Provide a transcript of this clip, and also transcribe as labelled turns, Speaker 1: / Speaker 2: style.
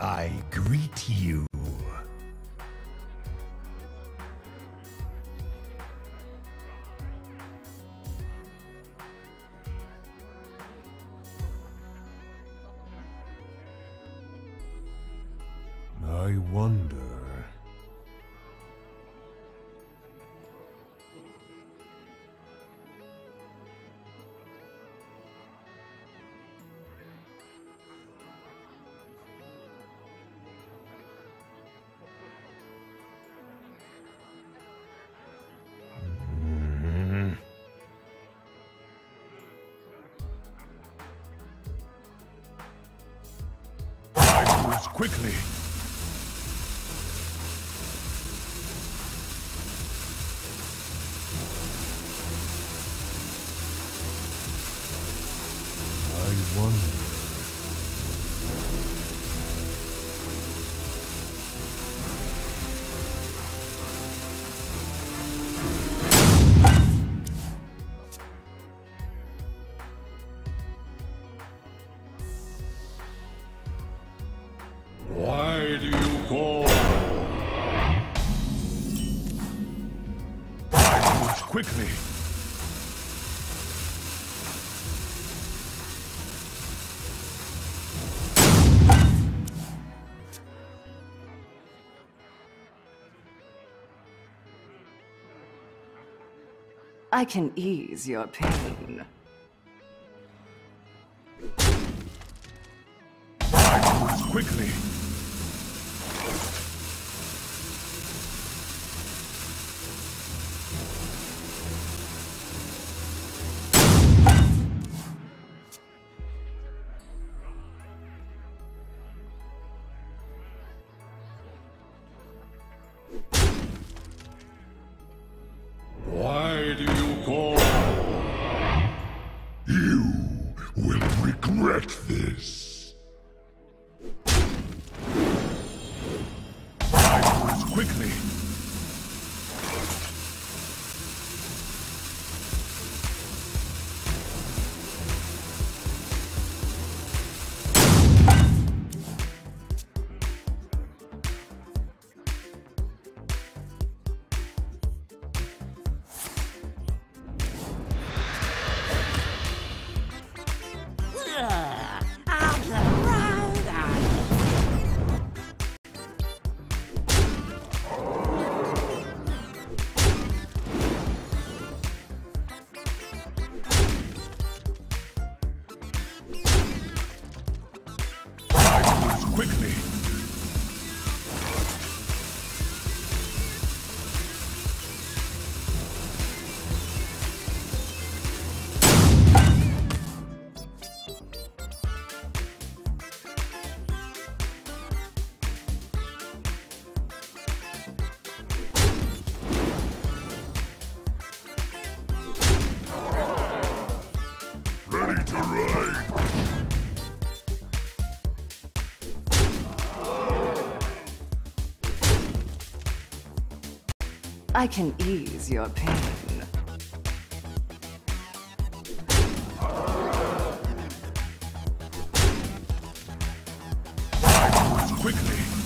Speaker 1: I greet you. I wonder. Quickly. I wonder. Why do you call? I moves quickly.
Speaker 2: I can ease your pain.
Speaker 1: Quickly. Quickly. Ready to ride.
Speaker 2: I can ease your pain.
Speaker 1: Quickly.